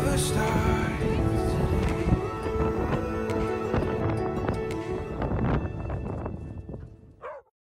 never start.